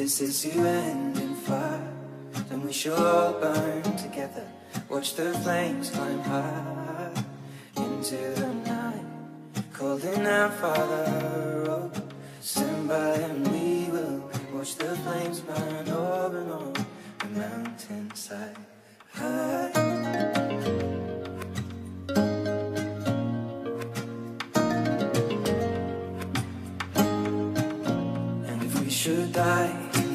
this is to end in fire, then we shall all burn together. Watch the flames climb high into the night, calling out, Father, oh, stand by and we will watch the flames burn over on the mountainside. High. should die